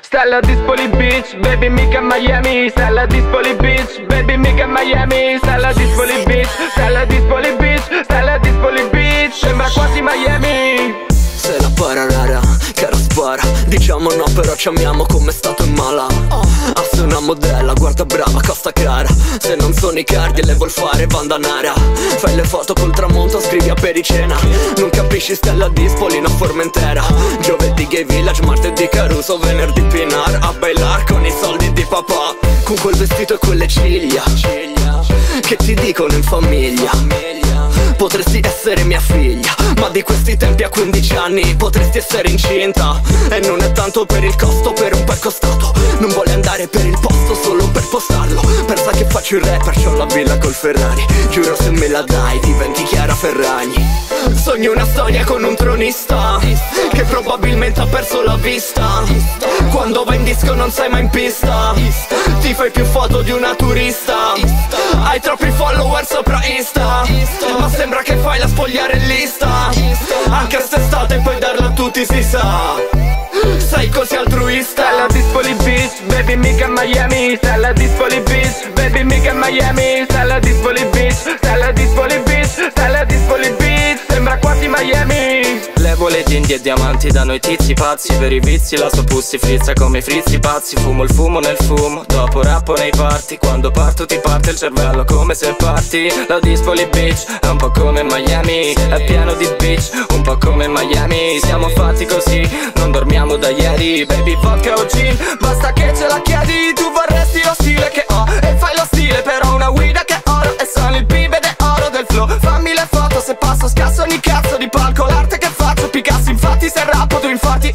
Stella Dispoli Beach, baby mica Miami. Stella Dispoli Beach, baby mica Miami. Stella Dispoli Beach, Stella Dispoli Beach Stella Dispoli Beach, sembra quasi Miami. Se la para rara, cara spara. Diciamo no però ci amiamo come stato in mala. Ah, sei una modella, guarda brava, costa cara. Se non sono i cardi le vuol fare bandanara Fai le foto col tramonto, scrivi a pericena. Non capisci Stella Dispoli, no Formentera Giovedì Gay Village, martedì Caruso Venerdì Pinar, a bailar con i soldi di papà. Con quel vestito e quelle ciglia. Che ti dicono in famiglia? Potresti essere mia figlia Ma di questi tempi a 15 anni Potresti essere incinta. E non è tanto per il costo Per un po' è costato. Non vuole andare per il posto Solo per postarlo Pensa che faccio il rapper C'ho la villa col Ferrari. Giuro se me la dai Diventi Chiara Ferragni. Sogno una storia con un tronista Che probabilmente ha perso la vista. Quando vai in disco non sei mai in pista. Ti fai più foto di una turista. Hai troppi follower sopra Insta. Ma sembra che fai la spogliarellista Anche st'estate puoi darla a tutti si sa. Sei così altruista Miami Stella Dispoli Beach, Stella Dispoli Beach Stella Dispoli Beach, sembra quasi Miami. Levo le tindie e diamanti da noi tizi pazzi Per i vizi la sua pussy frizza come i frizzi pazzi Fumo il fumo nel fumo, dopo rappo nei party Quando parto ti parte il cervello come se parti. La Dispoli Beach è un po' come Miami È pieno di beach, un po' come Miami. Siamo fatti così, non dormiamo da ieri Baby vodka o gin, basta che ce la chiedi Tu vorresti palco L'arte che faccio Picasso infatti se rappo tu infatti.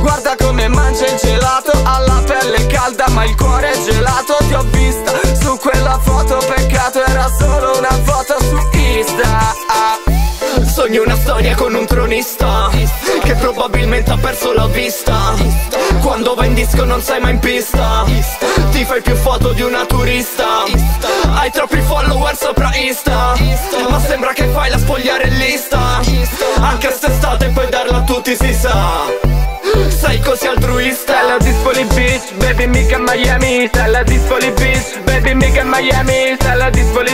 Guarda come mangia il gelato Alla pelle calda ma il cuore è gelato. Ti ho vista su quella foto Peccato era solo una foto su Insta. Sogno una storia con un tronista Che probabilmente ha perso la vista. Quando vai in disco non sei mai in pista Ti fai più foto di una turista. Hai troppi follower sopra Insta Ma sembra che fai la puoi darla a tutti si sa Sei così altruista Stella Dispoli Beach, baby mica Miami Stella Dispoli Beach, baby mica Miami Stella Dispoli Beach, Stella Dispoli